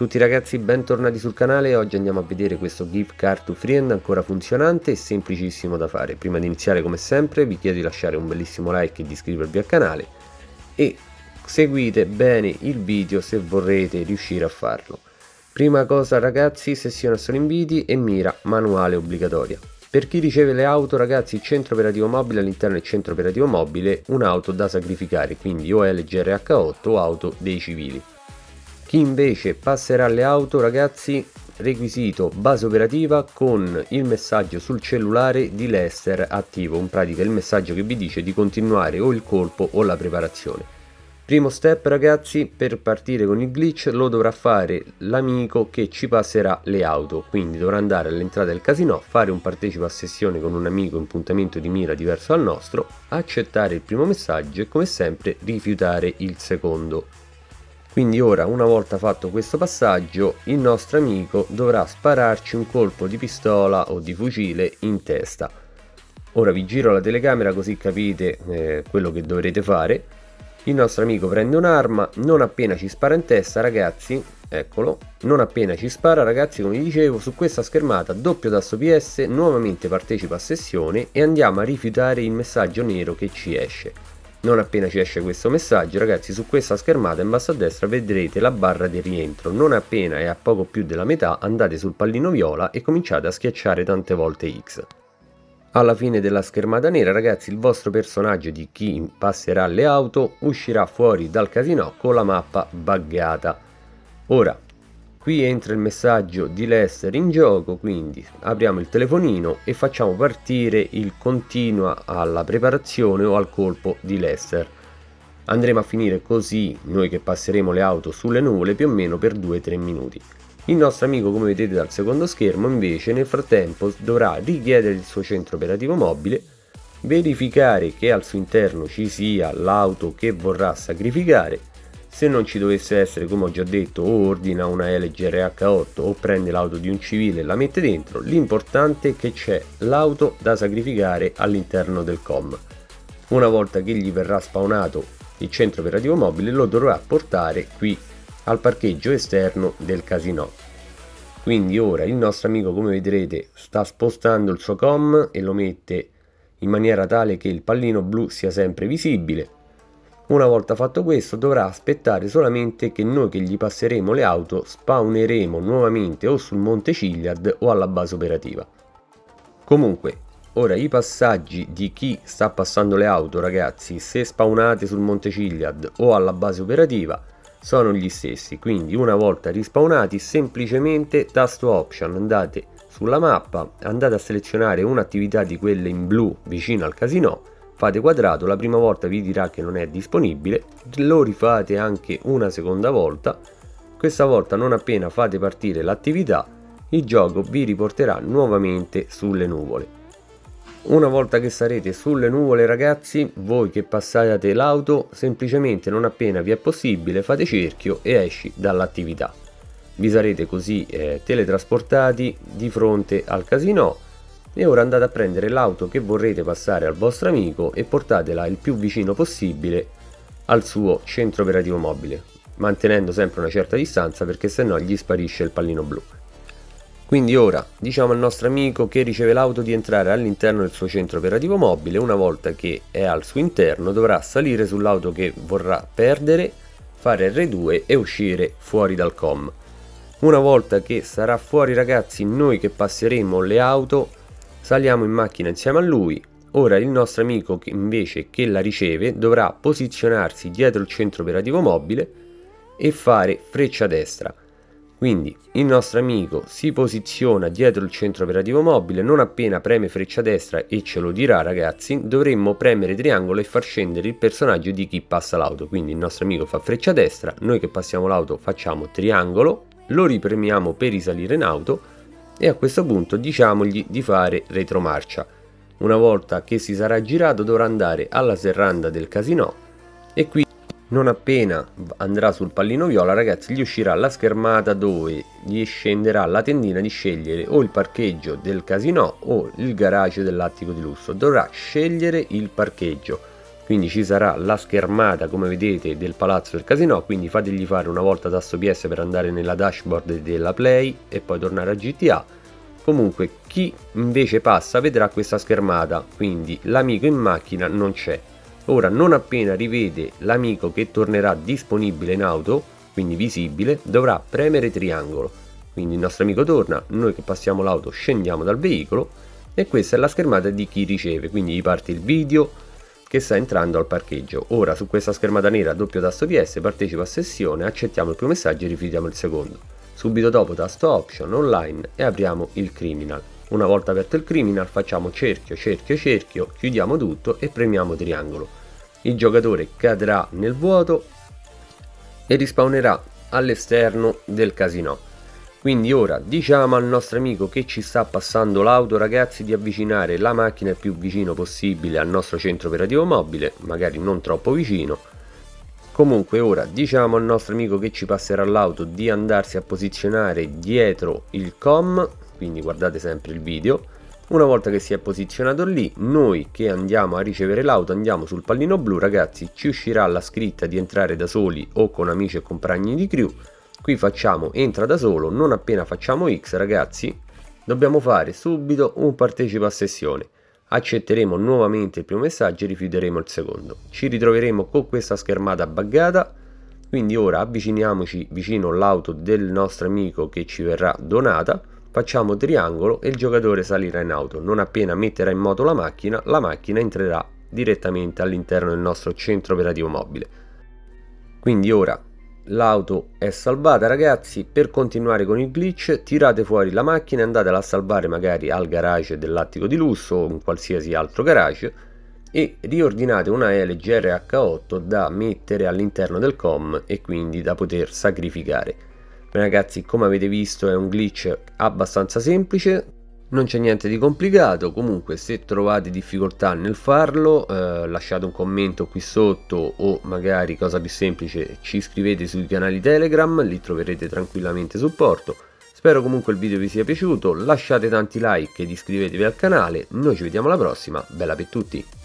tutti ragazzi, bentornati sul canale, oggi andiamo a vedere questo gift card to friend ancora funzionante e semplicissimo da fare. Prima di iniziare come sempre vi chiedo di lasciare un bellissimo like e di iscrivervi al canale e seguite bene il video se vorrete riuscire a farlo. Prima cosa ragazzi, sessione solo inviti e mira manuale obbligatoria. Per chi riceve le auto ragazzi centro operativo mobile all'interno del centro operativo mobile un'auto da sacrificare quindi o LGRH8 o auto dei civili. Chi invece passerà le auto ragazzi requisito base operativa con il messaggio sul cellulare di Lester attivo, in pratica il messaggio che vi dice di continuare o il colpo o la preparazione. Primo step ragazzi, per partire con il glitch lo dovrà fare l'amico che ci passerà le auto, quindi dovrà andare all'entrata del casino, fare un partecipo a sessione con un amico in puntamento di mira diverso dal nostro, accettare il primo messaggio e come sempre rifiutare il secondo. Quindi ora, una volta fatto questo passaggio, il nostro amico dovrà spararci un colpo di pistola o di fucile in testa. Ora vi giro la telecamera così capite eh, quello che dovrete fare. Il nostro amico prende un'arma, non appena ci spara in testa ragazzi, eccolo, non appena ci spara ragazzi come vi dicevo su questa schermata doppio tasto PS nuovamente partecipa a sessione e andiamo a rifiutare il messaggio nero che ci esce non appena ci esce questo messaggio ragazzi su questa schermata in basso a destra vedrete la barra di rientro. Non appena è a poco più della metà andate sul pallino viola e cominciate a schiacciare tante volte X. Alla fine della schermata nera ragazzi il vostro personaggio di chi passerà le auto uscirà fuori dal casino con la mappa buggata. Ora Qui entra il messaggio di Lester in gioco, quindi apriamo il telefonino e facciamo partire il continua alla preparazione o al colpo di Lester. Andremo a finire così noi che passeremo le auto sulle nuvole più o meno per 2-3 minuti. Il nostro amico come vedete dal secondo schermo invece nel frattempo dovrà richiedere il suo centro operativo mobile, verificare che al suo interno ci sia l'auto che vorrà sacrificare se non ci dovesse essere, come ho già detto, o ordina una LGRH8 o prende l'auto di un civile e la mette dentro, l'importante è che c'è l'auto da sacrificare all'interno del COM. Una volta che gli verrà spawnato il centro operativo mobile lo dovrà portare qui al parcheggio esterno del casino. Quindi ora il nostro amico come vedrete sta spostando il suo com e lo mette in maniera tale che il pallino blu sia sempre visibile una volta fatto questo dovrà aspettare solamente che noi che gli passeremo le auto spawneremo nuovamente o sul Monte Chiliad o alla base operativa. Comunque, ora i passaggi di chi sta passando le auto ragazzi, se spawnate sul Monte Chiliad o alla base operativa, sono gli stessi, quindi una volta rispawnati semplicemente tasto option andate sulla mappa, andate a selezionare un'attività di quelle in blu vicino al casino fate quadrato, la prima volta vi dirà che non è disponibile, lo rifate anche una seconda volta, questa volta non appena fate partire l'attività, il gioco vi riporterà nuovamente sulle nuvole. Una volta che sarete sulle nuvole ragazzi, voi che passate l'auto, semplicemente non appena vi è possibile fate cerchio e esci dall'attività. Vi sarete così eh, teletrasportati di fronte al casino e ora andate a prendere l'auto che vorrete passare al vostro amico e portatela il più vicino possibile al suo centro operativo mobile, mantenendo sempre una certa distanza perché sennò gli sparisce il pallino blu. Quindi ora diciamo al nostro amico che riceve l'auto di entrare all'interno del suo centro operativo mobile, una volta che è al suo interno dovrà salire sull'auto che vorrà perdere, fare R2 e uscire fuori dal com. Una volta che sarà fuori ragazzi noi che passeremo le auto Saliamo in macchina insieme a lui. Ora il nostro amico che invece che la riceve dovrà posizionarsi dietro il centro operativo mobile e fare freccia destra. Quindi il nostro amico si posiziona dietro il centro operativo mobile, non appena preme freccia destra e ce lo dirà ragazzi, dovremmo premere triangolo e far scendere il personaggio di chi passa l'auto. Quindi il nostro amico fa freccia destra, noi che passiamo l'auto facciamo triangolo, lo ripremiamo per risalire in auto e a questo punto diciamogli di fare retromarcia. Una volta che si sarà girato dovrà andare alla serranda del casino e qui non appena andrà sul pallino viola ragazzi gli uscirà la schermata dove gli scenderà la tendina di scegliere o il parcheggio del casino o il garage dell'attico di lusso dovrà scegliere il parcheggio quindi ci sarà la schermata come vedete del palazzo del casino quindi fategli fare una volta tasto PS per andare nella dashboard della play e poi tornare a GTA comunque chi invece passa vedrà questa schermata quindi l'amico in macchina non c'è. Ora non appena rivede l'amico che tornerà disponibile in auto quindi visibile dovrà premere triangolo. Quindi il nostro amico torna noi che passiamo l'auto scendiamo dal veicolo e questa è la schermata di chi riceve. Quindi gli parte il video che sta entrando al parcheggio. Ora su questa schermata nera doppio tasto PS, partecipa a sessione, accettiamo il primo messaggio e rifiutiamo il secondo. Subito dopo tasto option online e apriamo il criminal. Una volta aperto il criminal facciamo cerchio, cerchio, cerchio, chiudiamo tutto e premiamo triangolo. Il giocatore cadrà nel vuoto e rispawnerà all'esterno del casino. Quindi ora diciamo al nostro amico che ci sta passando l'auto ragazzi di avvicinare la macchina il più vicino possibile al nostro centro operativo mobile, magari non troppo vicino. Comunque ora diciamo al nostro amico che ci passerà l'auto di andarsi a posizionare dietro il com, quindi guardate sempre il video. Una volta che si è posizionato lì, noi che andiamo a ricevere l'auto andiamo sul pallino blu ragazzi, ci uscirà la scritta di entrare da soli o con amici e compagni di crew qui facciamo entra da solo non appena facciamo x ragazzi dobbiamo fare subito un partecipa a sessione. Accetteremo nuovamente il primo messaggio e rifiuteremo il secondo. Ci ritroveremo con questa schermata buggata. Quindi ora avviciniamoci vicino all'auto del nostro amico che ci verrà donata. Facciamo triangolo e il giocatore salirà in auto. Non appena metterà in moto la macchina la macchina entrerà direttamente all'interno del nostro centro operativo mobile. Quindi ora l'auto è salvata ragazzi. Per continuare con il glitch tirate fuori la macchina andatela a salvare magari al garage dell'attico di lusso o in qualsiasi altro garage e riordinate una LG RH8 da mettere all'interno del com e quindi da poter sacrificare. Ragazzi come avete visto è un glitch abbastanza semplice non c'è niente di complicato, comunque se trovate difficoltà nel farlo eh, lasciate un commento qui sotto o magari cosa più semplice ci scrivete sui canali Telegram, lì troverete tranquillamente supporto. Spero comunque il video vi sia piaciuto, lasciate tanti like ed iscrivetevi al canale, noi ci vediamo alla prossima, bella per tutti!